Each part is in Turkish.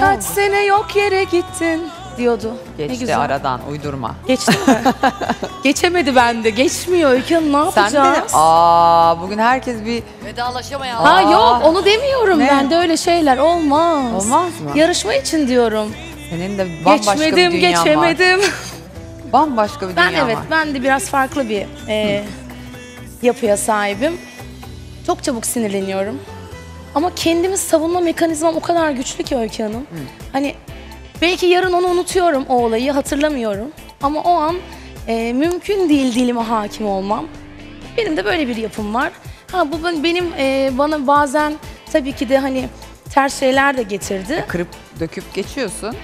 Kaç sene yok yere gittin diyordu. ne Geçti güzel. aradan uydurma. Geçti mi? Geçemedi bende. Geçmiyor Öykü Hanım ne Sen yapacağız? de aa bugün herkes bir Vedalaşamayan. Ha Aa. yok onu demiyorum Ne? ben de öyle şeyler olmaz. Olmaz mı? Yarışma için diyorum. senin de bambaşka Geçmedim, bir dünyan var. geçemedim. Bambaşka bir Ben dünya evet var. ben de biraz farklı bir e, yapıya sahibim. Çok çabuk sinirleniyorum. Ama kendimi savunma mekanizmam o kadar güçlü ki Öykü Hanım. Hani belki yarın onu unutuyorum o olayı hatırlamıyorum. Ama o an e, mümkün değil dilime hakim olmam. Benim de böyle bir yapım var. Ha bu ben- benim e, bana bazen tabii ki de hani ters şeyler de getirdi. Kırıp döküp geçiyorsun.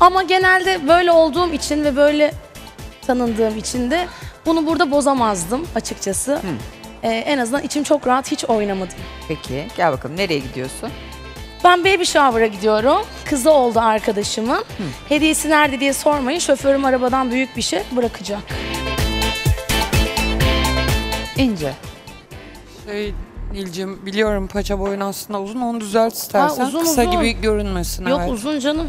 Ama genelde böyle olduğum için ve böyle tanındığım için de bunu burada bozamazdım açıkçası. Ee, en azından içim çok rahat hiç oynamadım. Peki gel bakalım nereye gidiyorsun? Ben baby shower'a gidiyorum. Kızı oldu arkadaşımın. Hediyesi nerede diye sormayın. Şoförüm arabadan büyük bir şey bırakacak. İnce. Şey Nilcim biliyorum paça boyun aslında uzun onu düzelt istersen. uzun, Kısa uzun. gibi görünmesin Yok evet. uzun canım.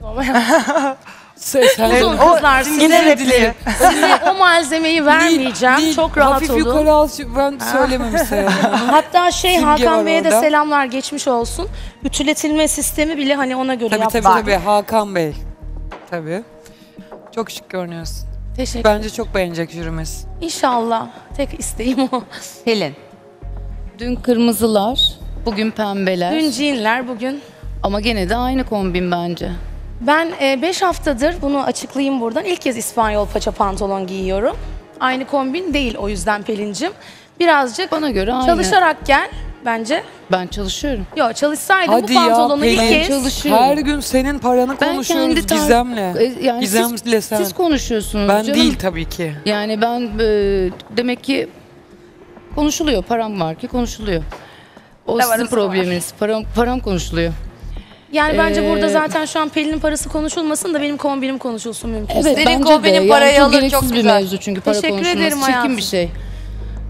Sen, sen Uzun kızlar size, dilerim. size o malzemeyi vermeyeceğim. Nil, çok rahat hafif olun. yukarı al ben söylememiş sayalım. Hatta şey Simge var Hakan Bey'e de orada. selamlar geçmiş olsun. Ütületilme sistemi bile hani ona göre tabii yaptı. tabii tabii Hakan Bey. Tabii. Çok şık görünüyorsun. Teşekkür Bence çok beğenecek jürimiz. İnşallah. Tek isteğim o. Pelin. Dün kırmızılar, bugün pembeler. Dün jeanler, bugün. Ama gene de aynı kombin bence. Ben 5 haftadır bunu açıklayayım buradan. İlk kez İspanyol paça pantolon giyiyorum. Aynı kombin değil o yüzden Pelin'cim. Birazcık Bana göre aynı. çalışarak gel bence. Ben çalışıyorum. Yok çalışsaydım Hadi bu ya, pantolonu ilk Pelin. kez. Çalışıyorum. Her gün senin paranı Ben konuşuyoruz kendi tar- Gizem'le. E, yani Gizem'le siz, sen. siz konuşuyorsunuz ben canım. değil tabii ki. Yani ben e, demek ki konuşuluyor. Param var ki konuşuluyor. O sizin arası var. probleminiz. Param, param konuşuluyor. Yani bence Ee, burada zaten şu an Pelin'in parası konuşulmasın da benim kombinim konuşulsun mümkünse. Evet Senin bence kombinin de. parayı yani alır, çok gereksiz çok bir güzel. mevzu çünkü para Teşekkür konuşulması. ederim Çirkin hayatım. bir şey.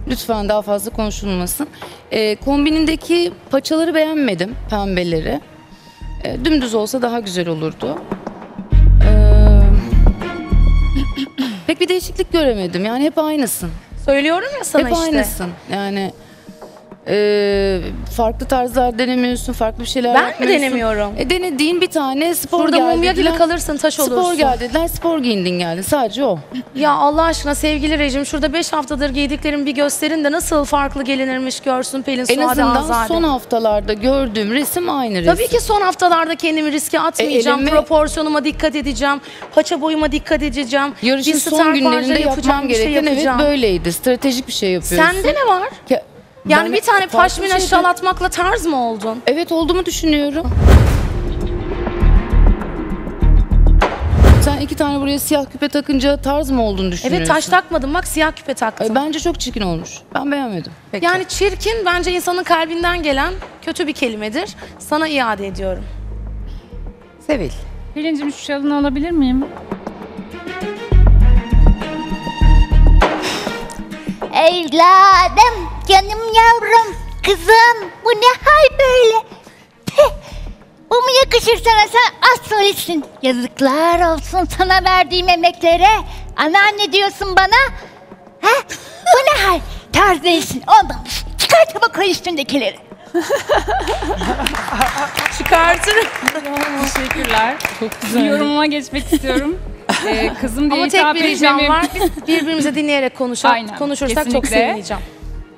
Lütfen daha fazla konuşulmasın. Ee, kombinindeki paçaları beğenmedim, pembeleri. Ee, dümdüz olsa daha güzel olurdu. Ee, pek bir değişiklik göremedim. Yani hep aynısın. Söylüyorum ya sana hep işte. aynısın. Yani e, farklı tarzlar denemiyorsun, farklı bir şeyler Ben mi yapmıyorsun. denemiyorum? E, denediğin bir tane spor Burada geldi. mumya gibi dediler. kalırsın taş olursun. Spor geldi dediler, spor giyindin geldin. Sadece o. Ya Allah aşkına sevgili rejim şurada 5 haftadır giydiklerim bir gösterin de nasıl farklı gelinirmiş görsün Pelin En azından Azade. son haftalarda gördüğüm resim aynı resim. Tabii ki son haftalarda kendimi riske atmayacağım. elimi- Proporsiyonuma dikkat edeceğim. Paça boyuma dikkat edeceğim. Yarışın bir son star günlerinde yapacağım, yapman bir şey gereken evet yapacağım. böyleydi. Stratejik bir şey yapıyorsun. Sende ne var? Ya- Yani ben bir tane farklı paşmina şey- şal atmakla tarz mı oldun? Evet olduğumu düşünüyorum. Sen iki tane buraya siyah küpe takınca tarz mı olduğunu düşünüyorsun? Evet taş takmadım bak siyah küpe taktım. Bence çok çirkin olmuş. Ben beğenmedim. Peki. Yani çirkin bence insanın kalbinden gelen kötü bir kelimedir. Sana iade ediyorum. Sevil. Pelincim şu şalını alabilir miyim? Evladım, canım yavrum, kızım bu ne hal böyle? Bu mu yakışır sana sen az solistsin. Yazıklar olsun sana verdiğim emeklere. Anneanne diyorsun bana. Ha? Bu ne hal? Tarz değilsin ondan. Çıkar çabuk o üstündekileri. Çıkartırım. Teşekkürler. Çok güzel. Yorumuma geçmek istiyorum. Ee, kızım diye Ama tek hitap bir ricam var. Biz birbirimizi dinleyerek konuşalım. Aynen, konuşursak çok kesinlikle. sevineceğim.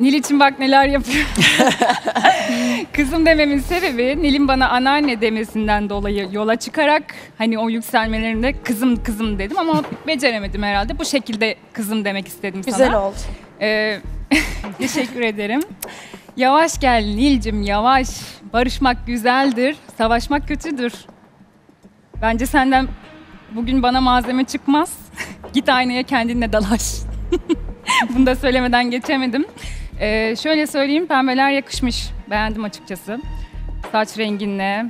Nil için bak neler yapıyor. Kızım dememin sebebi Nil'in bana anneanne demesinden dolayı yola çıkarak hani o yükselmelerinde kızım kızım dedim ama beceremedim herhalde. Bu şekilde kızım demek istedim sana. Güzel oldu. Ee, teşekkür ederim. Yavaş gel Nilcim yavaş. Barışmak güzeldir, savaşmak kötüdür. Bence senden bugün bana malzeme çıkmaz. Git aynaya kendinle dalaş. Bunu da söylemeden geçemedim. Ee, şöyle söyleyeyim, pembeler yakışmış. Beğendim açıkçası. Saç renginle,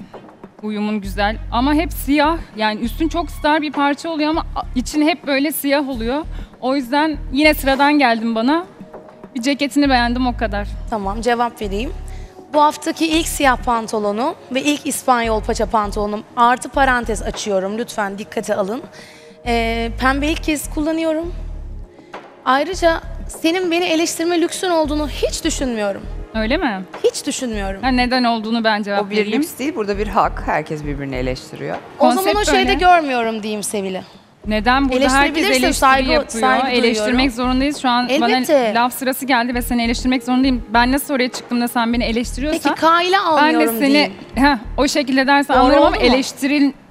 uyumun güzel. Ama hep siyah. Yani üstün çok star bir parça oluyor ama için hep böyle siyah oluyor. O yüzden yine sıradan geldim bana. Bir ceketini beğendim o kadar. Tamam cevap vereyim. Bu haftaki ilk siyah pantolonum ve ilk İspanyol paça pantolonum. Artı parantez açıyorum. Lütfen dikkate alın. Ee, pembe ilk kez kullanıyorum. Ayrıca senin beni eleştirme lüksün olduğunu hiç düşünmüyorum. Öyle mi? Hiç düşünmüyorum. Ha, neden olduğunu ben cevap O bir vereyim. lüks değil, burada bir hak. Herkes birbirini eleştiriyor. O zaman o konsept şeyde öyle. görmüyorum diyeyim Sevil'i. Neden burada herkes Eleştirebilirsin, eleştiri saygı- yapıyor? saygı Eleştirmek duyuyorum. zorundayız. Şu an Elbette. bana laf sırası geldi ve seni eleştirmek zorundayım. Ben nasıl oraya çıktığımda sen beni eleştiriyorsan Peki Kail'e ben de almıyorum seni diyeyim. heh, o şekilde dersen Doğru anlarım ama oldu mu?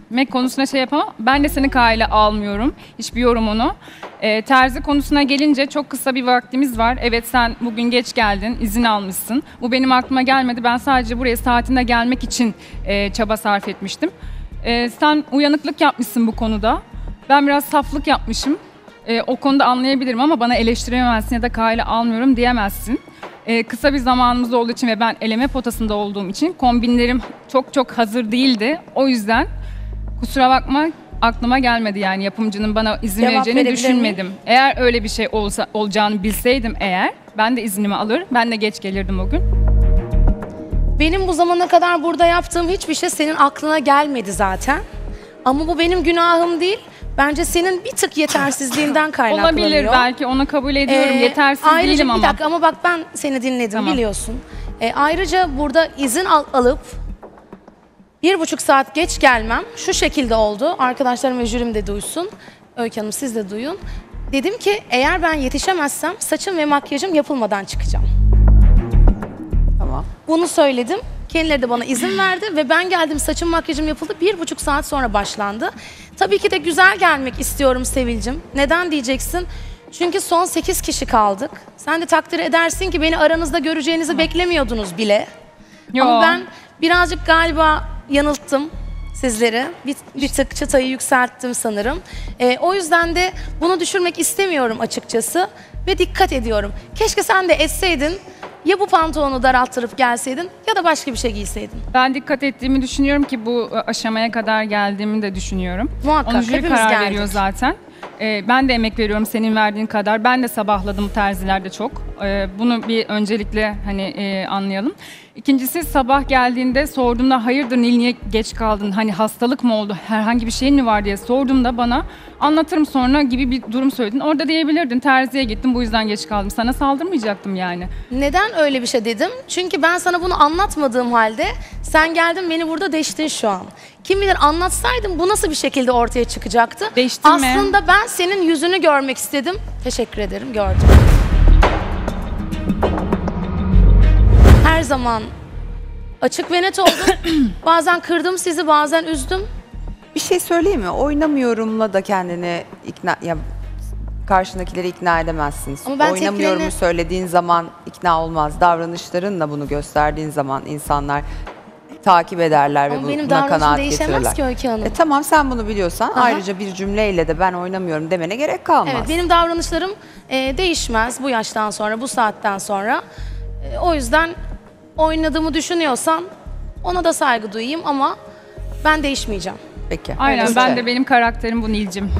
Eleştirilmek konusunda şey yapamam. Ben de seni kaile almıyorum. Hiçbir yorumunu. Ee, terzi konusuna gelince çok kısa bir vaktimiz var. Evet sen bugün geç geldin, izin almışsın. Bu benim aklıma gelmedi. Ben sadece buraya saatinde gelmek için e, çaba sarf etmiştim. Ee, sen uyanıklık yapmışsın bu konuda. Ben biraz saflık yapmışım. Ee, o konuda anlayabilirim ama bana eleştiremezsin ya da kaile almıyorum diyemezsin. Ee, kısa bir zamanımız olduğu için ve ben eleme potasında olduğum için kombinlerim çok çok hazır değildi. O yüzden kusura bakma aklıma gelmedi yani yapımcının bana izin Cevap vereceğini verebilir düşünmedim. Eğer öyle bir şey olsa olacağını bilseydim eğer ben de iznimi alır. Ben de geç gelirdim o gün. Benim bu zamana kadar burada yaptığım hiçbir şey senin aklına gelmedi zaten. Ama bu benim günahım değil. Bence senin bir tık yetersizliğinden kaynaklanıyor. Olabilir belki onu kabul ediyorum. Ee, Yetersiz ayrıca değilim bir ama. dakika ama bak ben seni dinledim Tamam. biliyorsun. Ee, ayrıca burada izin al- alıp bir buçuk saat geç gelmem şu şekilde oldu. Arkadaşlarım ve jürim de duysun. Öykü Hanım siz de duyun. Dedim ki eğer ben yetişemezsem saçım ve makyajım yapılmadan çıkacağım. Tamam. Bunu söyledim. Kendileri de bana izin verdi ve ben geldim saçım makyajım yapıldı. Bir buçuk saat sonra başlandı. Tabii ki de güzel gelmek istiyorum Sevil'cim. Neden diyeceksin? Çünkü son 8 kişi kaldık. Sen de takdir edersin ki beni aranızda göreceğinizi beklemiyordunuz bile. Yo. Ama ben birazcık galiba yanılttım sizleri. Bir, bir tık çıtayı yükselttim sanırım. Ee, o yüzden de bunu düşürmek istemiyorum açıkçası. Ve dikkat ediyorum. Keşke sen de etseydin. Ya bu pantolonu daralttırıp gelseydin ya da başka bir şey giyseydin. Ben dikkat ettiğimi düşünüyorum ki bu e, aşamaya kadar geldiğimi de düşünüyorum. Muhakkak, Onu jüri hepimiz karar geldik. veriyor zaten. Ee, ben de emek veriyorum senin verdiğin kadar. Ben de sabahladım terzilerde çok. Ee, bunu bir öncelikle hani e, anlayalım. İkincisi sabah geldiğinde sorduğumda hayırdır Nil niye geç kaldın? Hani hastalık mı oldu? Herhangi bir şeyin mi var diye sorduğumda bana anlatırım sonra gibi bir durum söyledin. Orada diyebilirdin terziye gittim bu yüzden geç kaldım. Sana saldırmayacaktım yani. Neden öyle bir şey dedim? Çünkü ben sana bunu anlatmadığım halde sen geldin beni burada deştin şu an. Kim bilir anlatsaydım bu nasıl bir şekilde ortaya çıkacaktı? Deştin mi? Aslında ben senin yüzünü görmek istedim. Teşekkür ederim gördüm. Her zaman açık ve net oldum. bazen kırdım sizi bazen üzdüm. Bir şey söyleyeyim mi? Oynamıyorumla da kendini ikna ya karşındakileri ikna edemezsin. Ama ben Oynamıyorumu tepkilerini- söylediğin zaman ikna olmaz. Davranışlarınla bunu gösterdiğin zaman insanlar takip ederler ve Ama benim buna davranışım kanaat değişemez getirirler. ki Öykü Hanım. E tamam sen bunu biliyorsan Aha. ayrıca bir cümleyle de ben oynamıyorum demene gerek kalmaz. Evet benim davranışlarım e, değişmez bu yaştan sonra, bu saatten sonra. E, o yüzden oynadığımı düşünüyorsan ona da saygı duyayım ama ben değişmeyeceğim. Peki. Aynen ben de benim karakterim bu Nilcim.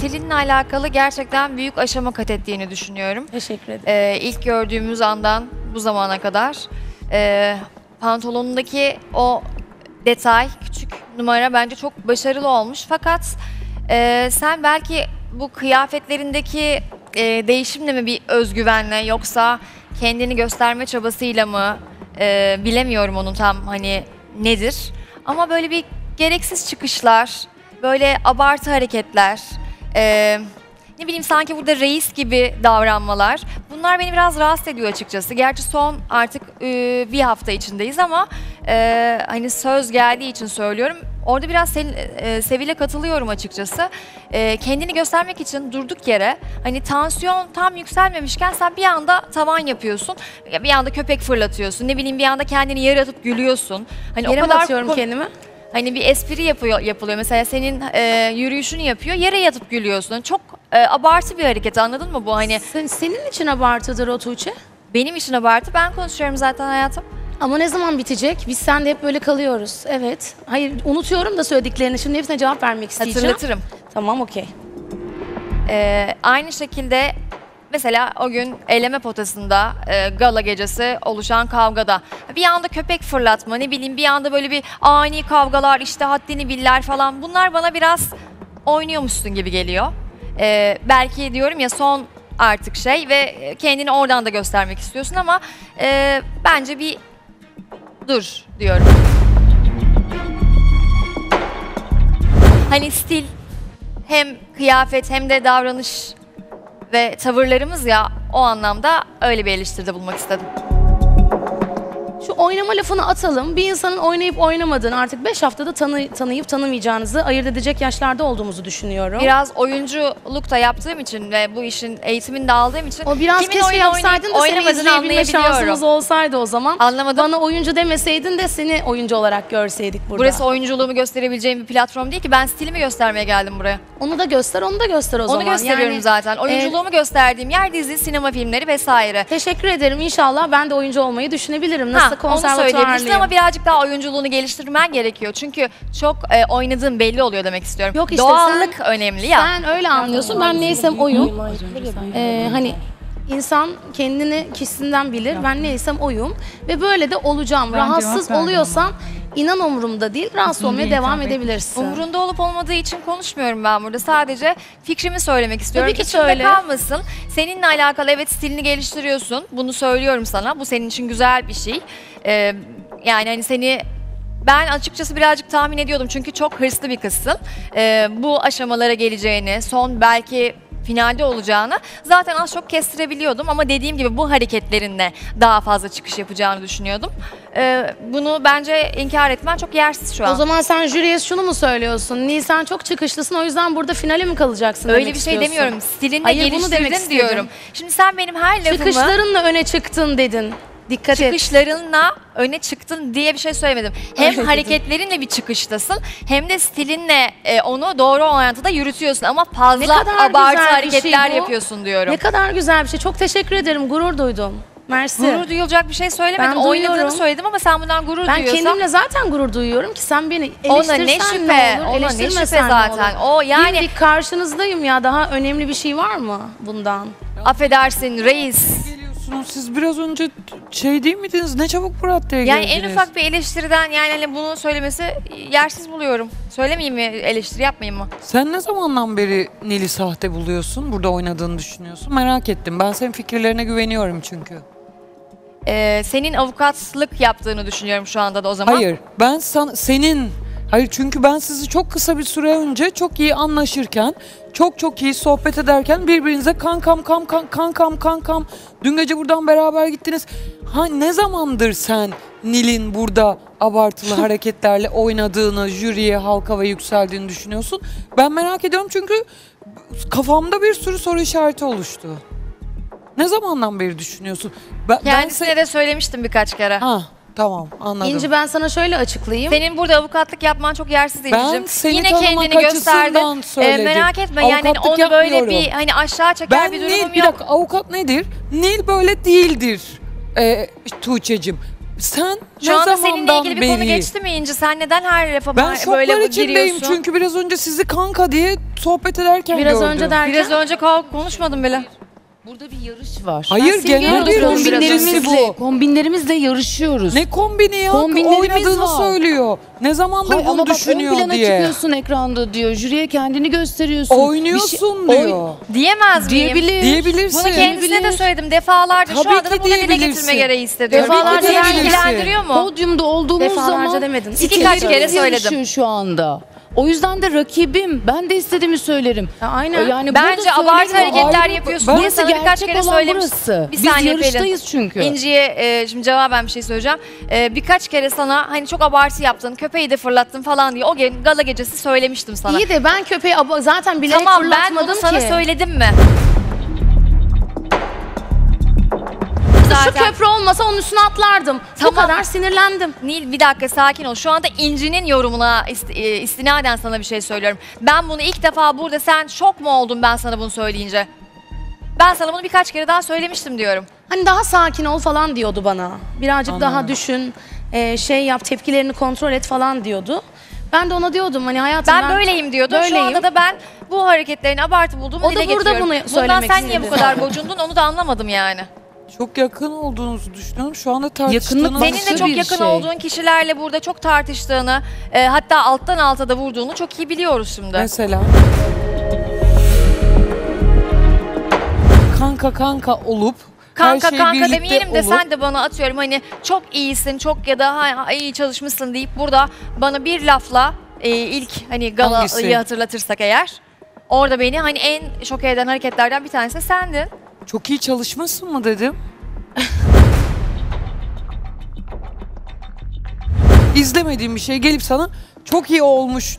Stilinle alakalı gerçekten büyük aşama kat ettiğini düşünüyorum. Teşekkür ederim. Ee, ilk gördüğümüz andan bu zamana kadar ee, pantolonundaki o detay, küçük numara bence çok başarılı olmuş. Fakat ee, sen belki bu kıyafetlerindeki ee, değişimle mi bir özgüvenle yoksa kendini gösterme çabasıyla mı ee, bilemiyorum onun tam hani nedir. Ama böyle bir gereksiz çıkışlar, böyle abartı hareketler, ee, ne bileyim sanki burada reis gibi davranmalar. Bunlar beni biraz rahatsız ediyor açıkçası. Gerçi son artık e, bir hafta içindeyiz ama e, hani söz geldiği için söylüyorum. Orada biraz senin, e, Sevil'e katılıyorum açıkçası. E, kendini göstermek için durduk yere hani tansiyon tam yükselmemişken sen bir anda tavan yapıyorsun. Bir anda köpek fırlatıyorsun. Ne bileyim bir anda kendini yere atıp gülüyorsun. Hani Yere o kadar atıyorum kendimi? Hani bir espri yapıyor, yapılıyor. Mesela senin e, yürüyüşünü yapıyor, yere yatıp gülüyorsun. Çok e, abartı bir hareket anladın mı bu? Hani Sen, senin için abartıdır o Tuğçe. benim için abartı. Ben konuşuyorum zaten hayatım. Ama ne zaman bitecek? Biz sen de hep böyle kalıyoruz. Evet. Hayır unutuyorum da söylediklerini. Şimdi hepsine cevap vermek isteyeceğim. Hatırlatırım. Tamam okey. Ee, aynı şekilde mesela o gün eleme potasında e, gala gecesi oluşan kavgada bir anda köpek fırlatma ne bileyim bir anda böyle bir ani kavgalar işte haddini biller falan bunlar bana biraz oynuyormuşsun gibi geliyor. Ee, belki diyorum ya son artık şey ve kendini oradan da göstermek istiyorsun ama e, bence bir dur diyorum. Hani stil hem kıyafet hem de davranış ve tavırlarımız ya o anlamda öyle bir eleştiride bulmak istedim. Oynama lafını atalım. Bir insanın oynayıp oynamadığını artık 5 haftada tanı, tanıyıp tanımayacağınızı ayırt edecek yaşlarda olduğumuzu düşünüyorum. Biraz oyunculuk da yaptığım için ve bu işin eğitimini de aldığım için o biraz kimin keşke yapsaydın da seni izleyebilme şansımız olsaydı o zaman. Anlamadım. Bana oyuncu demeseydin de seni oyuncu olarak görseydik burada. Burası oyunculuğumu gösterebileceğim bir platform değil ki. Ben stilimi göstermeye geldim buraya. Onu da göster, onu da göster o Onu zaman. gösteriyorum Yani, zaten. e, Oyunculuğumu gösterdiğim yer dizi, sinema filmleri vesaire. Teşekkür ederim. İnşallah ben de oyuncu olmayı düşünebilirim. Nasıl Ha, onu söyleyebilirsin ama birazcık daha oyunculuğunu geliştirmen gerekiyor. Çünkü çok e, oynadığın belli oluyor demek istiyorum. Yok işte Doğallık sen- önemli ya. Sen öyle anlıyorsun. Ben neysem oyum. Ee, hani insan kendini kişisinden bilir. Ben neysem oyum. Ve böyle de olacağım. Rahatsız oluyorsan inan umurumda değil. Rahatsız olmaya devam tabii. edebilirsin. Umurunda olup olmadığı için konuşmuyorum ben burada. Sadece fikrimi söylemek istiyorum. Tabii ki İçimde söyle. kalmasın. Seninle alakalı evet stilini geliştiriyorsun. Bunu söylüyorum sana. Bu senin için güzel bir şey. Ee, yani hani seni ben açıkçası birazcık tahmin ediyordum çünkü çok hırslı bir kızsın. Ee, bu aşamalara geleceğini, son belki finalde olacağını zaten az çok kestirebiliyordum ama dediğim gibi bu hareketlerinle daha fazla çıkış yapacağını düşünüyordum. Ee, bunu bence inkar etmen çok yersiz şu an. O zaman sen jüriye şunu mu söylüyorsun? Nisan çok çıkışlısın o yüzden burada finale mi kalacaksın Öyle demek bir şey istiyorsun? demiyorum. Stilinle Hayır, bunu geliştirdin demek istedim. diyorum. Şimdi sen benim her lafımı Çıkışlarınla öne çıktın dedin. Dikkat çıkışlarınla öne çıktın diye bir şey söylemedim. Hem hareketlerinle bir çıkıştasın hem de stilinle e, onu doğru orantıda yürütüyorsun ama Ne fazla kadar abartı güzel bir şey hareketler bu. yapıyorsun diyorum. Ne kadar güzel bir şey. Çok teşekkür ederim. Gurur duydum. Mersi. Gurur duyulacak bir şey söylemedim. Ben Oynadığını duyuyorum. söyledim ama sen bundan gurur Ben duyuyorsan kendimle zaten gurur duyuyorum ki sen beni ona eleştirsen ne şüphe, ne olur, ona ne eleştirmesen şüphe ne zaten. olur. O yani Dimdik karşınızdayım ya daha önemli bir şey var mı bundan? affedersin reis. Geliyorsunuz siz biraz önce şey değil miydiniz? Ne çabuk bu raddeye Yani geldiniz. en ufak bir eleştiriden yani hani bunu söylemesi yersiz buluyorum. Söylemeyeyim mi eleştiri yapmayayım mı? Sen ne zamandan beri Nil'i sahte buluyorsun? Burada oynadığını düşünüyorsun. Merak ettim. Ben senin fikirlerine güveniyorum çünkü. Ee, senin avukatlık yaptığını düşünüyorum şu anda da o zaman. Hayır. Ben san- senin Hayır çünkü ben sizi çok kısa bir süre önce çok iyi anlaşırken, çok çok iyi sohbet ederken birbirinize kankam kam kam kankam kankam dün gece buradan beraber gittiniz. Ha ne zamandır sen Nil'in burada abartılı hareketlerle oynadığını, jüriye, halka ve yükseldiğini düşünüyorsun? Ben merak ediyorum çünkü kafamda bir sürü soru işareti oluştu. Ne zamandan beri düşünüyorsun? Ben, ben Kendisine se- de söylemiştim birkaç kere. Ha tamam anladım. İnci ben sana şöyle açıklayayım. Senin burada avukatlık yapman çok yersiz Ben İnci'cim. seni Yine tanımak kendini gösterdin. açısından Ee, söyledim. merak etme yani Avukatlık onu böyle yapmıyorum. bir hani aşağı çeker Ben bir Nil, durumum bir yok. dakika avukat nedir? Nil böyle değildir ee, Tuğçe'cim. Sen Şu ne anda zamandan seninle ilgili bir beri? konu geçti mi İnci? Sen neden her lafa Ben böyle şoklar içindeyim giriyorsun? çünkü biraz önce sizi kanka diye sohbet ederken Biraz gördüm. önce derken Biraz önce konuşmadım bile. Burada bir yarış var. Hayır genel bir. Kombinlerimizle, bu. kombinlerimizle yarışıyoruz. Ne kombini ya? Kombinlerimiz Oynadığını var. söylüyor. Ne zamandır Hayır, bunu ama bak ön düşünüyor plana diye. çıkıyorsun ekranda diyor. Jüriye kendini gösteriyorsun. Oynuyorsun Bir şey- diyor. Oy- Diyemez miyim? diyebilir. Diyebilirsin. Bunu kendisine de Diyebilir. söyledim defalarca. Şu Tabii anda da ki bunu dile getirme gereği hissediyorum. Defalarca ilgilendiriyor mu? Podyumda olduğumuz Defalarca zaman demedin. İki kaç kere söyledim. şu anda. O yüzden de rakibim. Ben de istediğimi söylerim. Ya aynen. Yani Bence abartı hareketler yapıyorsun. Ben- Burası sana birkaç kere olan söylemiştim. burası. Bir Biz saniye yarıştayız Pelin. çünkü. İnci'ye e, şimdi cevaben bir şey söyleyeceğim. E, birkaç kere sana hani çok abartı yaptın, köpeği de fırlattın falan diye o ge- gala gecesi söylemiştim sana. İyi de ben köpeği zaten bilerek tamam ben fırlatmadım ki. sana söyledim mi? Şu Zaten köprü olmasa onun üstüne atlardım. Tamam. Bu kadar sinirlendim. Nil bir dakika sakin ol. Şu anda İnci'nin yorumuna ist- e, istinaden sana bir şey söylüyorum. Ben bunu ilk defa burada sen şok mu oldun ben sana bunu söyleyince? Ben sana bunu birkaç kere daha söylemiştim diyorum. Hani daha sakin ol falan diyordu bana. Birazcık daha Anladım. düşün, e, şey yap, tepkilerini kontrol et falan diyordu. Ben de ona diyordum hani hayatım Ben, böyleyim diyordun. Şu böyleyim. anda da ben bu hareketlerini abartı bulduğumu O da dile burada getiriyorum. bunu Bundan söylemek sen niye bu kadar gocundun onu da anlamadım yani. Çok yakın olduğunuzu düşünüyorum. Şu anda tartıştığınız... Yakınlık Senin de çok bir yakın şey. olduğun kişilerle burada çok tartıştığını, e, hatta alttan alta da vurduğunu çok iyi biliyoruz şimdi. Mesela. Kanka kanka olup Kanka her şey kanka birlikte demeyelim de olup, sen de bana atıyorum hani çok iyisin çok ya da ha, ha, iyi çalışmışsın deyip burada bana bir lafla e, ilk hani galayı Hangisi? hatırlatırsak eğer orada beni hani en şok eden hareketlerden bir tanesi sendin. Çok iyi çalışmışsın mı dedim. İzlemediğim bir şey gelip sana çok iyi olmuş.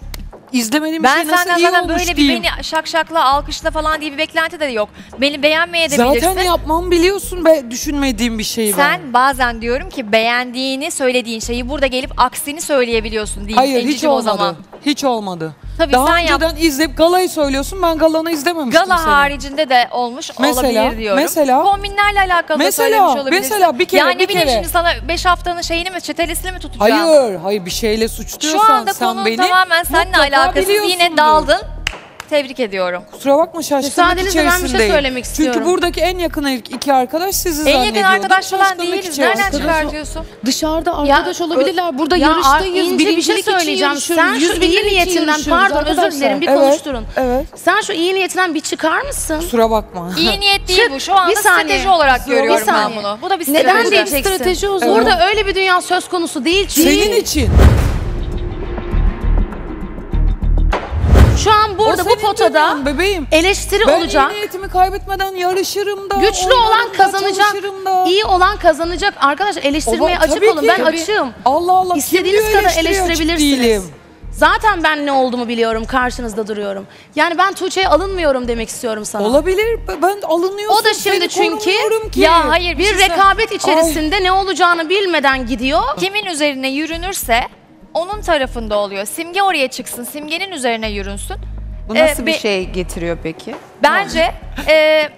İzlemediğim bir Ben şey nasıl senden iyi zaten olmuş böyle bir diyeyim. beni şakşakla alkışla falan diye bir beklenti de yok. Beni beğenmeye de bilirsin. Zaten yapmam biliyorsun be düşünmediğim bir şeyi ben. Sen bazen diyorum ki beğendiğini söylediğin şeyi burada gelip aksini söyleyebiliyorsun diyeyim. Hayır hiç İncicim o olmadı. zaman. Hiç olmadı. Tabii Daha sen yap. önceden izleyip galayı söylüyorsun ben galanı izlememiştim Gala seni. haricinde de olmuş Mesela, olabilir diyorum. mesela- Kombinlerle alakalı da Mesela, söylemiş olabilirsin. mesela bir kere, Yani bir ne bileyim kere. şimdi sana 5 haftanın şeyini mi çetelesini mi tutacağım? Hayır, hayır bir şeyle suçluyorsan Şu anda sen konu beni tamamen seninle mutlaka alakasız yine biliyorsundur. daldın. Tebrik ediyorum. Kusura bakma şaşkınlık Müsaadenizle ben bir şey içerisindeyim. söylemek istiyorum. Çünkü buradaki en yakın iki arkadaş sizi En yakın arkadaş falan Şaşkınlık değiliz. Nereden içerisindeyim. çıkartıyorsun? Dışarıda arkadaş olabilirler. Burada Ya yarıştayız. ince bir şey birincilik için söyleyeceğim. yarışıyoruz, Sen şu iyi için niyetinden yarışıyoruz pardon özür arkadaşlar. dilerim bir Evet, konuşturun. Evet. Sen şu iyi niyetinden bir çıkar mısın? Kusura bakma. İyi niyet değil Çık, bu. Şu anda bir saniye. strateji olarak Bir görüyorum ben saniye. bunu. Bu da bir strateji. Neden diyeceksin? Strateji o zaman. Burada öyle bir dünya söz konusu değil çünkü. Senin için. Şu an burada bu potada bebeğim. eleştiri Ben olacak. iyi niyetimi kaybetmeden yarışırım da. Güçlü olan kazanacak. da. iyi olan kazanacak. Arkadaşlar eleştirmeye Oba- açık olun. ki, Ben tabii. açığım. Allah Allah. İstediğiniz kadar eleştirebilirsiniz. Zaten ben ne olduğumu biliyorum. Karşınızda duruyorum. Yani ben Tuğçe'ye alınmıyorum demek istiyorum sana. Olabilir. Ben alınıyorsun. O da şimdi çünkü- ki. Ya hayır bir, bir şey rekabet içerisinde ne olacağını bilmeden gidiyor. Kimin üzerine yürünürse onun tarafında oluyor. Simge oraya çıksın, simgenin üzerine yürünsün. Bu nasıl Ee, bir be- şey getiriyor peki? Bence e,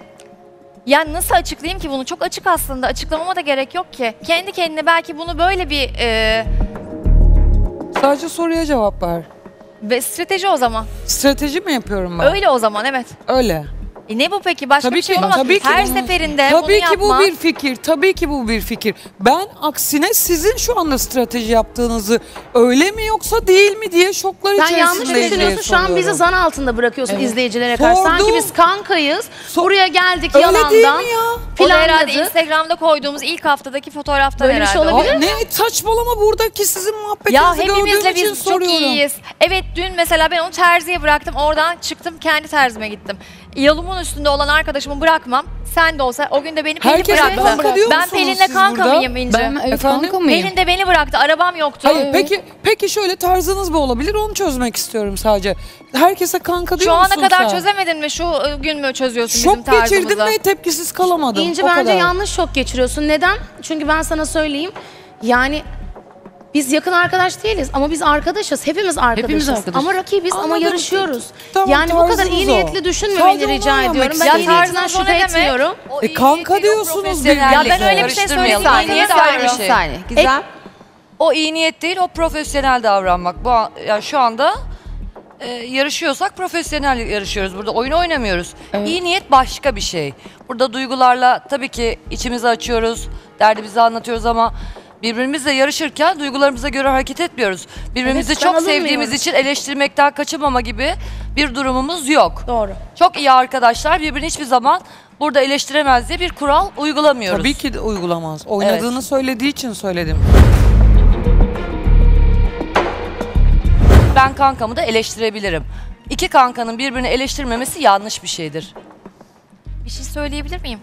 ya nasıl açıklayayım ki bunu? Çok açık aslında. Açıklamama da gerek yok ki. Kendi kendine belki bunu böyle bir e, Sadece soruya cevap ver. ve strateji o zaman. Strateji mi yapıyorum ben? Öyle o zaman evet. Öyle. E ne bu peki? Başka Tabii bir şey ki, olamaz. tabii ki Her bunu- seferinde bunu Tabii ki yapman. bu bir fikir. Tabii ki bu bir fikir. Ben aksine sizin şu anda strateji yaptığınızı öyle mi yoksa değil mi diye şoklar Sen içerisindeyim yanlış düşünüyorsun. Şu an bizi zan altında bırakıyorsun izleyicilere karşı. Sordum. Sanki biz kankayız. Buraya geldik Öyle yalandan. değil mi ya? O da herhalde Planladık. Instagram'da koyduğumuz ilk haftadaki fotoğraftan Böyle bir şey olabilir Aa, ne saçmalama buradaki sizin muhabbetinizi Ya gördüğüm hepimizle için biz çok soruyorum. iyiyiz. Evet dün mesela ben onu terziye bıraktım. Oradan çıktım kendi terzime gittim. Yolumun üstünde olan arkadaşımı bırakmam. Sen de olsa o gün de beni Pelin bıraktı. kanka diyor ben musunuz Pelin'le siz kanka burada? mıyım İnce? Ben evet Efendim? kanka mıyım? Pelin de beni bıraktı. Arabam yoktu. Hayır peki peki şöyle tarzınız mı olabilir onu çözmek istiyorum sadece. Herkese kanka diyor Şu ana musun kadar sen? çözemedin mi? Şu e, gün mü çözüyorsun Şok bizim tarzımızı? geçirdim ve tepkisiz kalamadım. İnci o bence kadar. yanlış şok geçiriyorsun. Neden? Çünkü ben sana söyleyeyim. Yani biz yakın arkadaş değiliz ama biz arkadaşız. Hepimiz arkadaşız. Hepimiz arkadaşız. Ama rakibiz ama Anladım. yarışıyoruz. Tamam, yani bu kadar tarzınız iyi o. niyetli düşünmemeni Sadece onu rica ediyorum. Ben istedim. iyi niyetinden tarzınız o şüphe ne demek? etmiyorum. O E, iyi kanka diyorsunuz birbirinize. Ya ben öyle bir şey söyleyeyim. Karıştırmayalım. Niye Bir saniye, söylüyorum? bir saniye. Güzel. O iyi niyet değil, o profesyonel davranmak. Bu an- yani şu anda e, yarışıyorsak profesyonel yarışıyoruz. Burada oyun oynamıyoruz. İyi niyet başka bir şey. Burada duygularla tabii ki içimizi açıyoruz, derdimizi anlatıyoruz ama birbirimizle yarışırken duygularımıza göre hareket etmiyoruz. Birbirimizi Evet, çok alınmıyorum. sevdiğimiz için eleştirmekten kaçınmama gibi bir durumumuz yok. Doğru. Çok iyi arkadaşlar birbirini hiçbir zaman burada eleştiremez diye bir kural uygulamıyoruz. Tabii ki de uygulamaz. Oynadığını söylediği için söyledim. ben kankamı da eleştirebilirim. İki kankanın birbirini eleştirmemesi yanlış bir şeydir. Bir şey söyleyebilir miyim?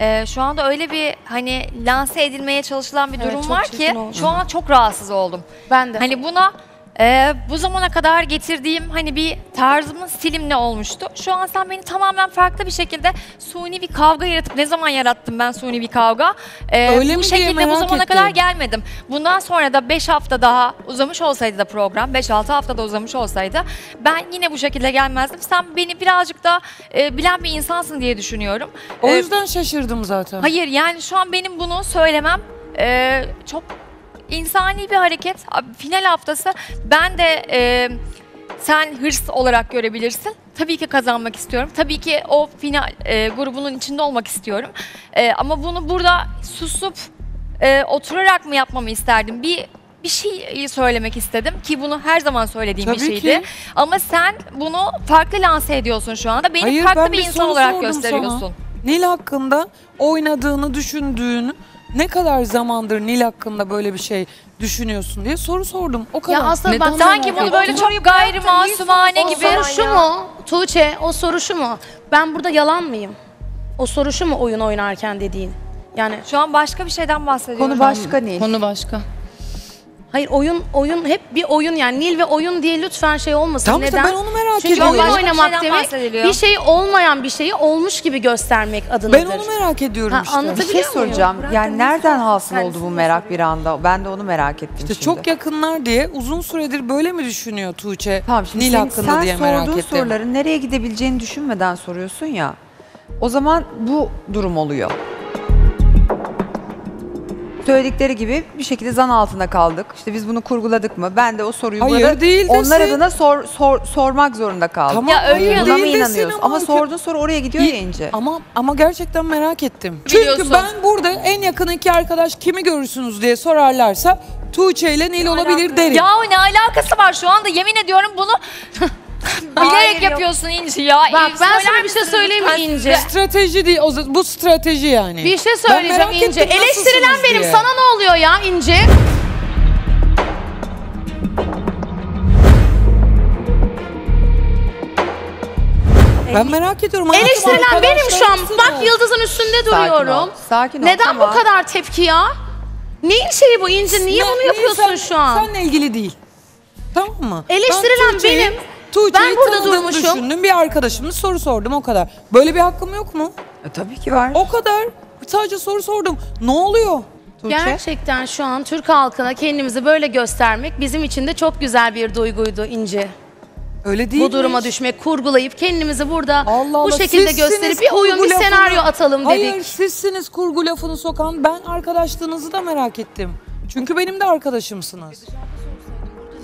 Ee, şu anda öyle bir hani lanse edilmeye çalışılan bir Evet, durum çok var çirkin ki oldu. şu an çok rahatsız oldum. Ben de. Hani buna e, bu zamana kadar getirdiğim hani bir tarzımın stilim ne olmuştu? Şu an sen beni tamamen farklı bir şekilde suni bir kavga yaratıp ne zaman yarattım ben suni bir kavga? Ee, Öyle bu mi diye şekilde bu merak zamana ettim. kadar gelmedim. Bundan sonra da 5 hafta daha uzamış olsaydı da program 5-6 hafta da uzamış olsaydı ben yine bu şekilde gelmezdim. Sen beni birazcık da e, bilen bir insansın diye düşünüyorum. O Ee, yüzden şaşırdım zaten. Hayır yani şu an benim bunu söylemem e, çok insani bir hareket. Final haftası ben de e, sen hırs olarak görebilirsin. Tabii ki kazanmak istiyorum. Tabii ki o final e, grubunun içinde olmak istiyorum. E, ama bunu burada susup e, oturarak mı yapmamı isterdim? Bir bir şey söylemek istedim ki bunu her zaman söylediğim bir Tabii şeydi. ki. Ama sen bunu farklı lanse ediyorsun şu anda. Beni Hayır, farklı ben bir bir insan olarak gösteriyorsun. sana. Nil hakkında oynadığını düşündüğünü ne kadar zamandır Nil hakkında böyle bir şey düşünüyorsun diye soru sordum. O kadar. Ya aslında Neden bak Sanki bunu böyle çok gayri masumane o gibi. soru şu mu? Tuğçe o soru şu mu? Ben burada yalan mıyım? O soru şu mu oyun oynarken dediğin? Yani Şu an başka bir şeyden bahsediyorum. Konu başka Nil. Konu başka. Hayır oyun oyun hep bir oyun yani Nil ve oyun diye lütfen şey olmasın. Tamam işte Neden? ben onu merak Çünkü ediyorum. oyun oynamak demek bir şey olmayan bir şeyi olmuş gibi göstermek adınadır. Ben onu merak ediyorum Ha, işte. Bir anlatabiliyor şey muyum? soracağım. Yani nereden hasıl oldu bu merak bir anda? Ben de onu merak ettim İşte şimdi. çok yakınlar diye uzun süredir böyle mi düşünüyor Tuğçe Tamam şimdi Nil senin- hakkında sen diye merak sorduğun ettim. soruların nereye gidebileceğini düşünmeden soruyorsun ya. O zaman bu durum oluyor. Söyledikleri gibi bir şekilde zan altında kaldık. İşte biz bunu kurguladık mı? Ben de o soruyu Hayır, burada değil onlar desin. adına sor, sor- sormak zorunda kaldım. Tamam, Ya öyle Buna mı değil desin inanıyorsun? Ama ki- sorduğun soru oraya gidiyor ya İnce. Ama ama gerçekten merak ettim. Biliyorsun. Çünkü ben burada en yakın iki arkadaş kimi görürsünüz diye sorarlarsa Tuğçe ile Nil olabilir derim. Ya ne alakası var şu anda yemin ediyorum bunu bilerek yapıyorsun İnci ya. Bak Ee, ben söyler sana bir şey misiniz söyleyeyim mi lütfen? İnce? Strateji değil. O, z- bu strateji yani. Bir şey Ben söyleyeceğim merak İnce. ettim, Eleştirilen benim. diye. Sana ne oluyor ya İnce? Ben merak ediyorum. hayatım, Eleştirilen benim şu an. Bak yıldızın üstünde duruyorum. ol, sakin ol, Neden tamam. bu kadar tepki ya? Neyin şeyi bu İnce? Niye Ne- bunu neyi yapıyorsun sen- şu an? Seninle ilgili değil. Tamam mı? Eleştirilen Ben Tuğçe'yi- benim. Tuğçe'yi Ben burada tanıdığımı durmuşum. düşündüm. Bir arkadaşımın soru sordum o kadar. Böyle bir hakkım yok mu? E, tabii ki var. O kadar. Sadece soru sordum. Ne oluyor? Tuğçe. Gerçekten şu an Türk halkına kendimizi böyle göstermek bizim için de çok güzel bir duyguydu İnce. Öyle değil Bu duruma mi? düşmek, kurgulayıp kendimizi burada Allah bu Allah, şekilde sizsiniz gösterip bir oyun, bir kurgu lafını- senaryo atalım dedik. Hayır sizsiniz kurgu lafını sokan. Ben arkadaşlığınızı da merak ettim. Çünkü benim de arkadaşımsınız.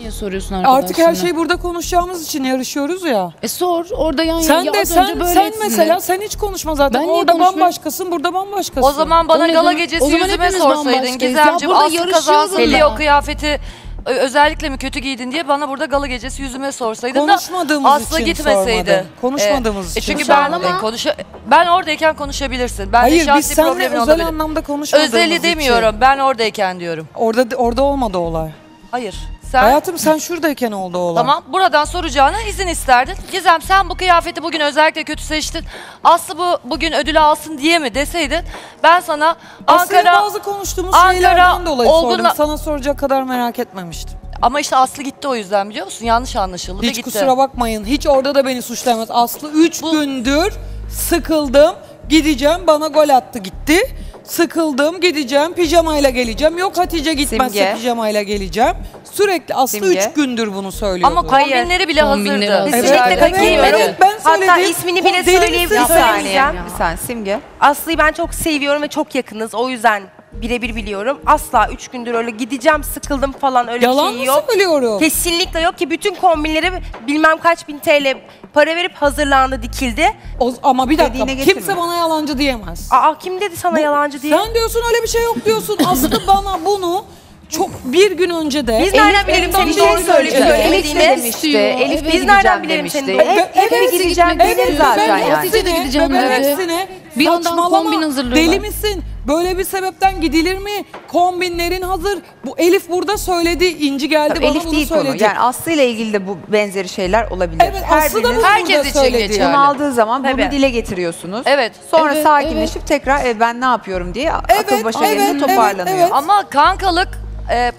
Niye soruyorsun arkadaşına? Artık her şey burada konuşacağımız için yarışıyoruz ya. E sor orada yan Sen yana. de Az önce sen böyle sen mesela sen hiç konuşma zaten. Ben niye Orada konuşmayayım? bambaşkasın, burada bambaşkasın. O zaman bana O gala gecesi O zaman yüzüme hepimiz sorsaydın bambaşkayız. Ya Gizemciğim burada Aslı yarışıyoruz diye o kıyafeti ö- özellikle mi kötü giydin diye bana burada gala gecesi yüzüme sorsaydın da Konuşmadığımız Aslı için gitmeseydi. sormadım. Konuşmadığımız E, için Çünkü ben sormadım. e, konuşa ben oradayken konuşabilirsin. Ben Hayır biz şahsi seninle problemin özel olabilir. anlamda konuşmadığımız Özeli için. demiyorum. Ben oradayken diyorum. Orada orada olmadı olay. Hayır. Sen Hayatım sen şuradayken oldu olay. Tamam buradan soracağına izin isterdin. Gizem sen bu kıyafeti bugün özellikle kötü seçtin. Aslı bu bugün ödülü alsın diye mi deseydin ben sana Aslında Ankara bazı konuştuğumuz Ankara şeylerden dolayı olgunla- sordum. Sana soracak kadar merak etmemiştim. ama işte Aslı gitti o yüzden biliyor musun? Yanlış anlaşıldı ve Hiç gitti. kusura bakmayın. Hiç orada da beni suçlayamaz. Aslı 3 Bu- gündür sıkıldım. Gideceğim bana gol attı gitti. Sıkıldım gideceğim pijamayla geleceğim. Yok Hatice gitmezse Simge. pijamayla geleceğim. Sürekli Aslı Simge. 3 gündür bunu söylüyordu. Ama kombinleri bile Kombinleri hazırdı. hazır. Kesinlikle Evet, evet, evet, ben Hatta söyledim. ismini bile deli söyleyip misin Bir saniye. Bir saniye Simge. Aslı'yı ben çok seviyorum ve çok yakınız. O yüzden birebir biliyorum. Asla üç gündür öyle gideceğim sıkıldım falan öyle Yalan bir şey mı yok. söylüyorum? Kesinlikle yok ki bütün kombinleri bilmem kaç bin TL para verip hazırlandı dikildi. O- ama bir dakika Dediğine kimse bana yalancı diyemez. Aa kim dedi sana yalancı diye? Sen diyorsun öyle bir şey yok diyorsun. Aslı bana bunu çok bir gün önce de. Biz nereden bilelim senin bir doğru gün söyleyip de- söylemediğini? Elif de demişti. Elif biz nereden nereden bilelim demişti. doğru- Hep, hep Evet, gideceğim dedi zaten yani. Hatice de gideceğim dedi. Bir yandan kombin hazırlıyorlar. Deli misin? Böyle bir sebepten gidilir mi? Kombinlerin hazır. Bu Elif burada söyledi. İnci geldi Tabii bana Elif bunu değil söyledi. konu. Yani Aslı ile ilgili de bu benzeri şeyler olabilir. Evet Her Aslı da biriniz bunu Herkes burada için söyledi. geçerli. bunu aldığı zaman bunu Tabii. dile getiriyorsunuz. Evet. Sonra Evet, sakinleşip tekrar e, ben ne yapıyorum diye akıl Evet, başa evet, gelince evet, toparlanıyor. evet. Ama kankalık e,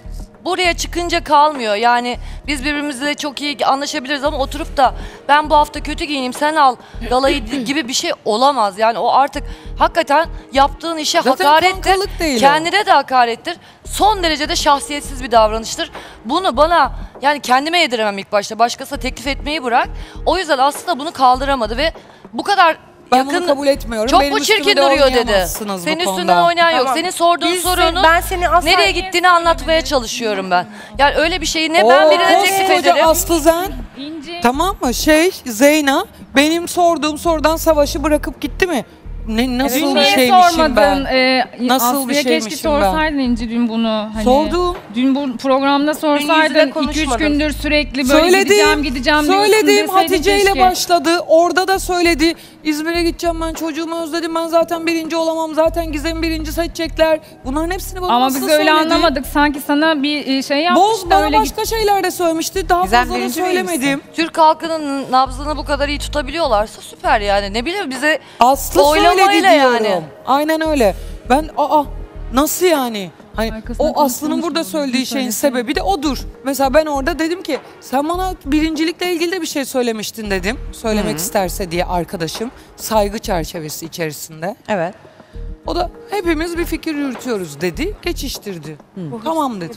buraya çıkınca kalmıyor. Yani biz birbirimizle çok iyi anlaşabiliriz ama oturup da ben bu hafta kötü giyineyim sen al galayı gibi bir şey olamaz. Yani o artık hakikaten yaptığın işe Zaten hakarettir. kankalık değil o. Kendine de hakarettir. Son derecede şahsiyetsiz bir davranıştır. Bunu bana yani kendime yediremem ilk başta. Başkasına teklif etmeyi bırak. O yüzden aslında bunu kaldıramadı ve bu kadar Ben bunu kabul etmiyorum. Çok mu çirkin duruyor dedi. Senin üstünden oynayan yok. Senin sorduğun Biz- sorunun ben seni asla- nereye gittiğini anlatmaya çalışıyorum ben. Yani öyle bir şeyi ne ben birine teklif ederim. Aslı Zen tamam mı? Şey Zeyna benim sorduğum sorudan savaşı bırakıp gitti mi? Ne, nasıl bir niye şeymişim sormadın? ben? Ee, Nasıl bir Aslı'ya keşke şeymişim ben? sorsaydın İnci dün bunu. Hani, Sordum. Dün bu programda sorsaydın. 2-3 konuşmadın. gündür sürekli böyle gideceğim gideceğim diyorsun söyledim deseydin Hatice ile keşke. başladı. Orada da söyledi. İzmir'e gideceğim ben çocuğumu özledim. Ben zaten birinci olamam. Zaten Gizem birinci seçecekler. Bunların hepsini bana Ama nasıl biz öyle söyledi? anlamadık. Sanki sana bir e, şey yapmış Boz da bana öyle başka şeyler de söylemişti. Daha Gizem fazla da birinci değil söylemedim. Türk halkının nabzını bu kadar iyi tutabiliyorlarsa süper yani. Ne bileyim bize Aslı Oylamayla söyledi diyorum. yani. Aynen öyle. Ben aa nasıl yani? Hani Arkasına o Aslı'nın burada söylediği şeyin sebebi de odur. Mesela ben orada dedim ki sen bana birincilikle ilgili de bir şey söylemiştin dedim. Söylemek isterse diye arkadaşım saygı çerçevesi içerisinde. Evet. O da hepimiz bir fikir yürütüyoruz dedi. Geçiştirdi. Tamam dedim.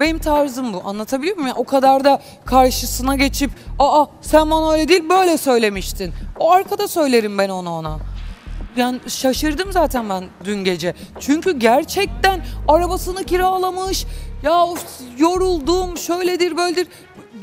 Benim tarzım bu. Anlatabiliyor muyum? Yani o kadar da karşısına geçip aa sen bana öyle değil böyle söylemiştin. O arkada söylerim ben onu ona. Yani şaşırdım zaten ben dün gece. Çünkü gerçekten arabasını kiralamış. Ya of, yoruldum şöyledir böyledir.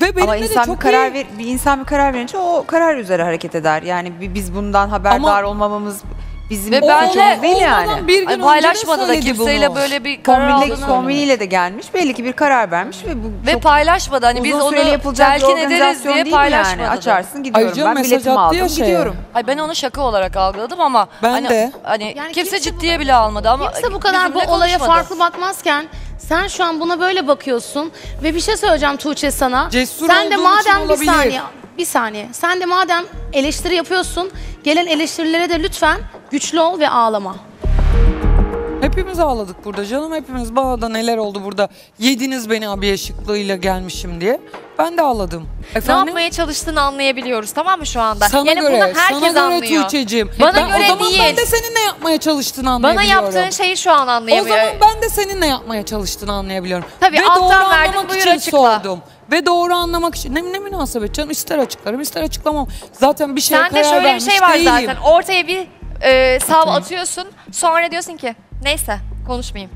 Ve benimle Ama de insan çok bir karar iyi. ver, bir insan bir karar verince o karar üzere hareket eder. Yani bi- biz bundan haberdar Ama- olmamamız bizim Ve ben de suçumuz değil Olmadan yani. bir gün Ay, önce de paylaşmadı da söyledi kimseyle bunu. böyle bir karar Kombinle, aldığını. kombiniyle de gelmiş. Belli ki bir karar vermiş ve bu Ve çok paylaşmadı. Hani uzun biz onu süreli yapılacak bir telkin ederiz organizasyon diye değil mi paylaşmadı. yani. da. Açarsın gidiyorum Ayrıca ben mesaj biletimi attı ya aldım şeye. gidiyorum. Ay ben onu şaka olarak algıladım ama Ben hani, de. hani Yani kimse kimse ciddiye bile almadı ama Kimse bu kadar bu bizimle olaya konuşmadı. farklı bakmazken sen şu an buna böyle bakıyorsun ve bir şey söyleyeceğim Tuğçe sana. Cesur sen de için madem bir olabilir. saniye bir saniye. Sen de madem eleştiri yapıyorsun, gelen eleştirilere de lütfen güçlü ol ve ağlama. Hepimiz ağladık burada canım hepimiz. Bana da neler oldu burada. Yediniz beni abiye şıklığıyla gelmişim diye. Ben de ağladım. Ne Efendim? yapmaya çalıştığını anlayabiliyoruz tamam mı şu anda? Sana yani göre, bunu herkes sana göre anlıyor. Tuğçe'cim. Bana ben, göre o zaman değil. ben de senin ne yapmaya çalıştığını Bana anlayabiliyorum. yaptığın şeyi şu an O anlayamıyor. zaman ben de senin ne yapmaya çalıştığını anlayabiliyorum. Tabii, Ve alttan anlamak buyur için açıkla. sordum. Ve doğru anlamak için. Ne, ne münasebet canım ister açıklarım ister açıklamam. Zaten bir şeye Sende karar şöyle bir vermiş şey var değilim. zaten. Ortaya bir e, sav atıyorsun. Sonra diyorsun ki neyse konuşmayayım.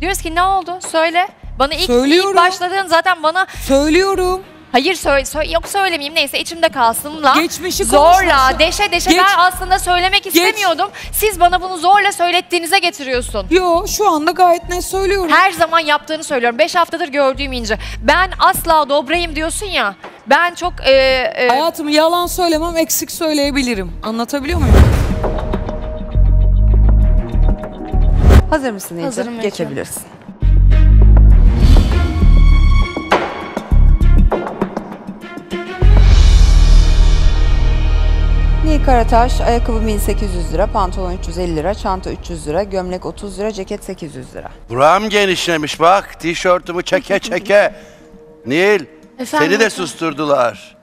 Diyoruz ki ne oldu? Söyle. Bana ilk, Söylüyorum. ilk başladığın zaten bana Söylüyorum. Hayır söyle, söyle- yok söylemeyeyim neyse içimde kalsınla. Geçmişi zorla konuşmasın. deşe deşe Geç- ben aslında söylemek istemiyordum. Siz bana bunu zorla söylettiğinize getiriyorsun. Yo şu anda gayet net söylüyorum. Her zaman yaptığını söylüyorum. Beş haftadır gördüğüm ince. Ben asla dobrayım diyorsun ya. Ben çok e, e, Hayatım yalan söylemem eksik söyleyebilirim. Anlatabiliyor muyum? Hazır mısın Ece? Hazırım Ece. Geçebilirsin. Nil Karataş, ayakkabı 1800 lira, pantolon 350 lira, çanta 300 lira, gömlek 30 lira, ceket 800 lira. Buram genişlemiş bak. Tişörtümü çeke çeke. Nil, Efendim seni de susturdular.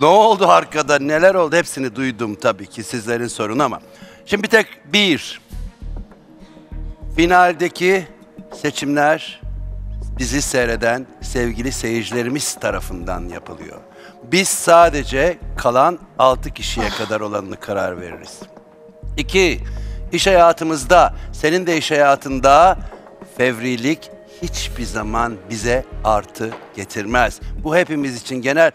Ne oldu arkada, neler oldu hepsini duydum tabii ki sizlerin sorunu ama. Şimdi bir tek bir. Finaldeki seçimler bizi seyreden sevgili seyircilerimiz tarafından yapılıyor. Biz sadece kalan 6 kişiye kadar olanını karar veririz. İki, iş hayatımızda, senin de iş hayatında fevrilik hiçbir zaman bize artı getirmez. Bu hepimiz için genel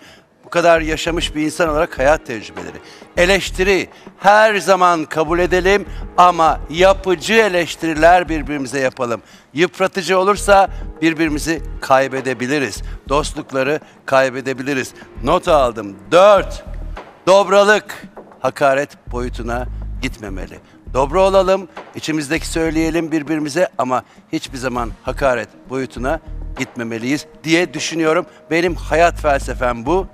bu kadar yaşamış bir insan olarak hayat tecrübeleri. Eleştiri her zaman kabul edelim ama yapıcı eleştiriler birbirimize yapalım. Yıpratıcı olursa birbirimizi kaybedebiliriz. Dostlukları kaybedebiliriz. Not aldım. Dört, Dobralık hakaret boyutuna gitmemeli. Dobra olalım, içimizdeki söyleyelim birbirimize ama hiçbir zaman hakaret boyutuna gitmemeliyiz diye düşünüyorum. Benim hayat felsefem bu.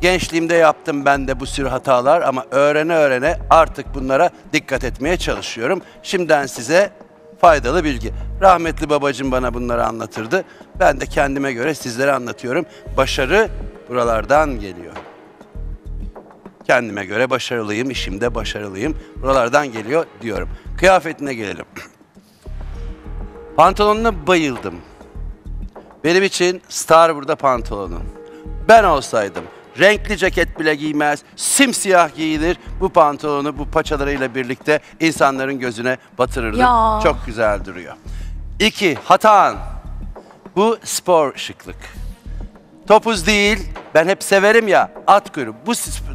Gençliğimde yaptım ben de bu sürü hatalar ama öğrene öğrene artık bunlara dikkat etmeye çalışıyorum. Şimdiden size faydalı bilgi. Rahmetli babacım bana bunları anlatırdı. Ben de kendime göre sizlere anlatıyorum. Başarı buralardan geliyor kendime göre başarılıyım, işimde başarılıyım. Buralardan geliyor diyorum. Kıyafetine gelelim. Pantolonuna bayıldım. Benim için star burada pantolonun. Ben olsaydım renkli ceket bile giymez. Simsiyah giyilir. Bu pantolonu bu paçalarıyla birlikte insanların gözüne batırırdı. Ya. Çok güzel duruyor. İki, hatan. Bu spor şıklık. Topuz değil. Ben hep severim ya at kuyruğu. Bu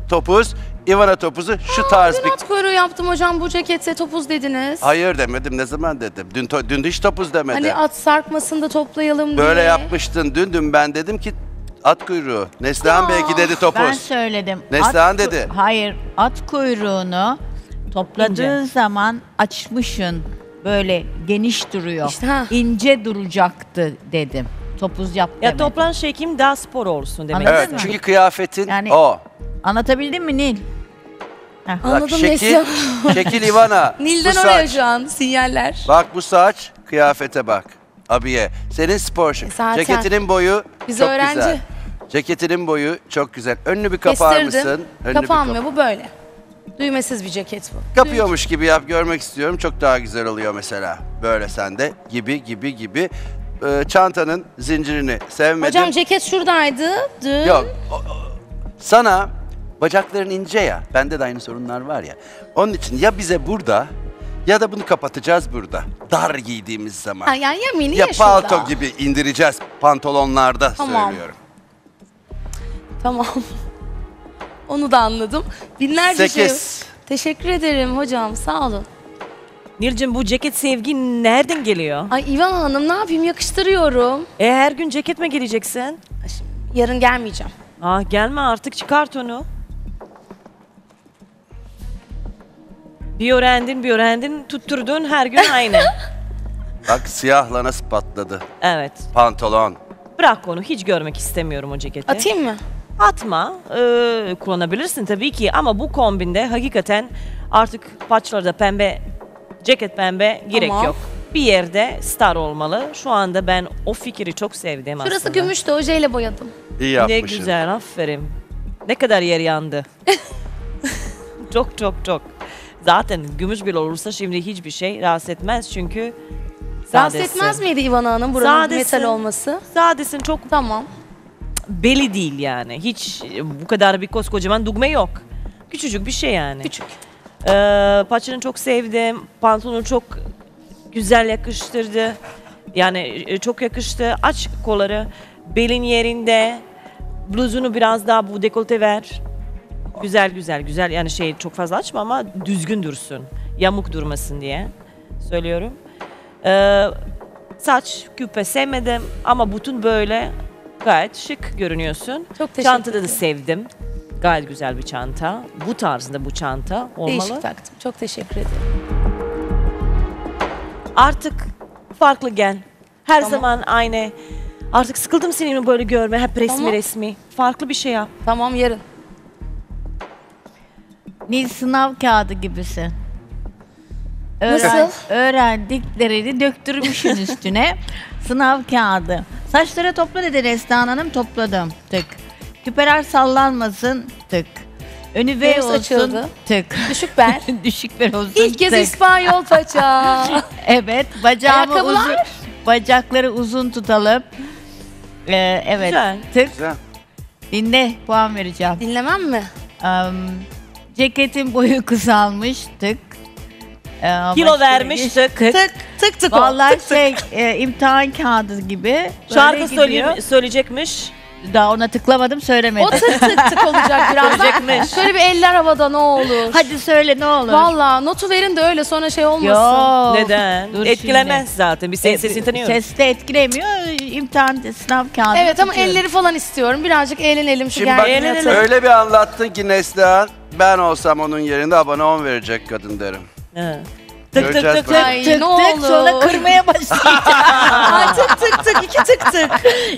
topuz, Ivana topuzu şu tarz bir... Dün at kuyruğu yaptım hocam bu cekete topuz dediniz. Hayır demedim. Ne zaman dedim? Dün, to- dün hiç topuz demedim. Hani at sarkmasını da toplayalım Böyle diye. yapmıştın. Dün dün ben dedim ki at kuyruğu. Neslihan belki dedi topuz. Ben söyledim. Neslihan At dedi. Hayır, at kuyruğunu topladığın zaman açmışın. Böyle geniş duruyor. İşte ha. İnce duracaktı dedim. Topuz yap Ya demedim. toplan şeklim daha spor olsun demek Anladın Evet mı? çünkü kıyafetin Yani- o. Anlatabildim mi Nil? Bak Anladım şekil, Neslihan. şekil Ivana. Nil'den bu oraya saç. şu an sinyaller. Bak bu saç, kıyafete bak. Abiye. Senin spor şık. Zaten. Ceketinin boyu Biz çok öğrenci. güzel. Ceketinin boyu çok güzel. Önünü bir kapar mısın? Kestirdim. Önünü bir Kapanmıyor bu böyle. Düğmesiz bir ceket bu. kap- Kapıyormuş gibi yap görmek istiyorum. Çok daha güzel oluyor mesela. Böyle sende gibi gibi gibi. Ee, çantanın zincirini sevmedim. Hocam ceket şuradaydı. Dün. Yok. o- o- Sana bacakların ince ya. Bende de aynı sorunlar var ya. Onun için ya bize burada ya da bunu kapatacağız burada. Dar giydiğimiz zaman. Ha, yani ya mini ya ya, şurada. palto gibi indireceğiz pantolonlarda Tamam. söylüyorum. Tamam. Onu da anladım. Binlerce şey. Sekiz. Teşekkür ederim hocam sağ olun. Nilcim bu ceket sevgi nereden geliyor? Ay İvan Hanım ne yapayım yakıştırıyorum. E her gün ceket mi giyeceksin? Yarın gelmeyeceğim. Ah gelme artık çıkart onu. Bir öğrendin bir öğrendin tutturdun her gün aynı. Bak siyahla nasıl patladı. evet. Pantolon. Bırak onu hiç görmek istemiyorum o ceketi. Atayım mı? Atma. Ee, kullanabilirsin tabii ki ama bu kombinde hakikaten artık paçlarda pembe, ceket pembe gerek Tamam. yok. Bir yerde star olmalı. Şu anda ben o fikri çok sevdim aslında. Şurası gümüş de ojeyle boyadım. İyi Ne yapmışsın. güzel aferin. Ne kadar yer yandı. çok çok çok. Zaten gümüş bile olursa şimdi hiçbir şey rahatsız etmez çünkü Rahatsız etmez miydi İvan Hanım buranın Sadesin. metal olması? Sadesin çok Tamam. Belli değil yani. Hiç bu kadar bir koskocaman dugme yok. Küçücük bir şey yani. Küçük. Ee, paçanı çok sevdim. Pantolonu çok güzel yakıştırdı. Yani e, çok yakıştı. Aç kolları. Belin yerinde. Bluzunu biraz daha bu dekolte ver. Güzel güzel güzel. Yani şey çok fazla açma ama düzgün dursun. Yamuk durmasın diye söylüyorum. Ee, saç, küpe sevmedim ama bütün böyle gayet şık görünüyorsun. Çok teşekkür Çantada da ederim. sevdim. Gayet güzel bir çanta. Bu tarzda bu çanta olmalı. Değişik taktım. Çok teşekkür ederim. Artık farklı gel. Her Tamam. zaman aynı. Artık sıkıldım senin böyle görme. Hep resmi Tamam. resmi. Farklı bir şey yap. Tamam yarın. Nil sınav kağıdı gibisin. Nasıl? Öğrendiklerini döktürmüşsün üstüne. sınav kağıdı. Saçları topla dedi Neslihan Hanım topladım. Tık. Küpeler sallanmasın. Tık. Önü V Göğüs olsun. açıldı. Tık. Düşük bel. Düşük ver olsun. İlk kez tık. İspanyol paça. Evet, bacağımı Ayakkabılar? uzun, bacakları uzun tutalım. Ee, evet, Güzel. tık. Güzel. Dinle, puan vereceğim. Dinlemem mi? Am, ceketin boyu kısalmış, tık. Ee, Kilo başka vermiş bir- tık. Tık tık tık o. Vallahi Tık tık. şey, e, imtihan kağıdı gibi. Şarkı Böyle söyleyeyim, gidiyor. söyleyecekmiş. Daha ona tıklamadım, söylemedim. O tık tık tık olacak birazdan. Söyleyecekmiş. Şöyle bir eller havada ne olur. Hadi söyle ne olur. Valla notu verin de öyle sonra şey olmasın. Yok. Neden? Dur Etkilemez zaten. Biz senin E, sesini tanıyoruz. Ses de etkilemiyor. İmtihan, sınav kağıdı. Evet ama tutuyorum. elleri falan istiyorum. Birazcık eğlenelim şu Şimdi bak gergin eğlenelim. atı. öyle bir anlattın ki Neslihan ben olsam onun yerinde abone 10 verecek kadın derim. Tık tık Göreceğiz tık tık. bakalım. Ay, Tık ne tık olur. sonra kırmaya başlayacağım. Ay tık tık tık iki tık tık.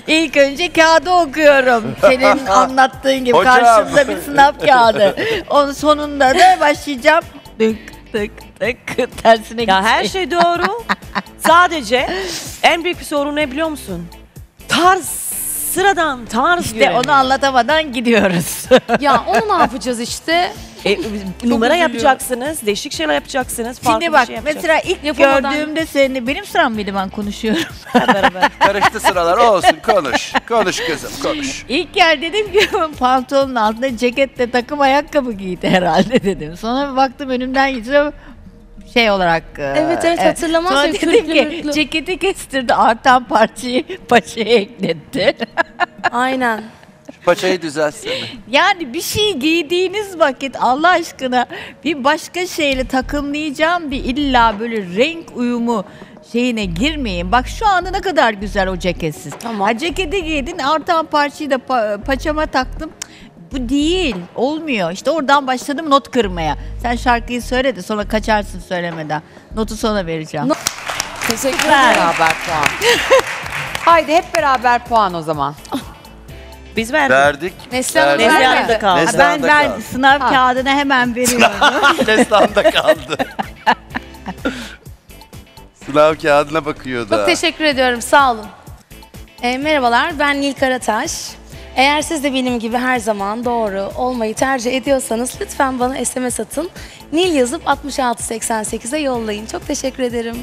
İlk önce kağıdı okuyorum. Senin anlattığın gibi Hocam. karşımda bir sınav kağıdı. Onun sonunda da başlayacağım. Tık tık tık tersine Ya her gidecek. şey doğru. Sadece en büyük bir sorun ne biliyor musun? Tarz, sıradan tarz İşte onu anlatamadan gidiyoruz. Ya onu ne yapacağız işte? E, numara yapacaksınız, değişik şeyler yapacaksınız, farklı Şimdi bir bak şey yapacaksınız. mesela ilk Yapamadan- gördüğümde seni benim sıram mıydı ben konuşuyorum. Karıştı sıralar olsun konuş. Konuş kızım konuş. İlk gel dedim ki pantolonun altında ceketle takım ayakkabı giydi herhalde dedim. Sonra bir baktım önümden geçiyor şey olarak. e, Evet, evet, hatırlamaz mıyım? dedim Kürklü ki mürklü. ceketi kestirdi artan parçayı paçaya ekletti. Aynen. Paçayı düzeltsene. yani bir şey giydiğiniz vakit Allah aşkına bir başka şeyle takımlayacağım bir illa böyle renk uyumu şeyine girmeyin. Bak şu anda ne kadar güzel o ceketsiz. Tamam. Ha, ceketi giydin artan parçayı da pa- paçama taktım. Bu değil. Olmuyor. İşte oradan başladım not kırmaya. Sen şarkıyı söyle de sonra kaçarsın söylemeden. Notu sonra vereceğim. Teşekkür Hep beraber puan. Haydi hep beraber puan o zaman. Biz verdik. Verdik. Neslihan Hanım verdik. Neslihan da kaldı. Neslihan ben da ben kaldı. sınav Ha. kağıdına hemen veriyorum. Neslihan'da kaldı. Sınav kağıdına bakıyor da. Çok teşekkür ediyorum. Sağ olun. E, merhabalar. Ben Nil Karataş. Eğer siz de benim gibi her zaman doğru olmayı tercih ediyorsanız lütfen bana SMS atın. Nil yazıp 6688'e yollayın. Çok teşekkür ederim.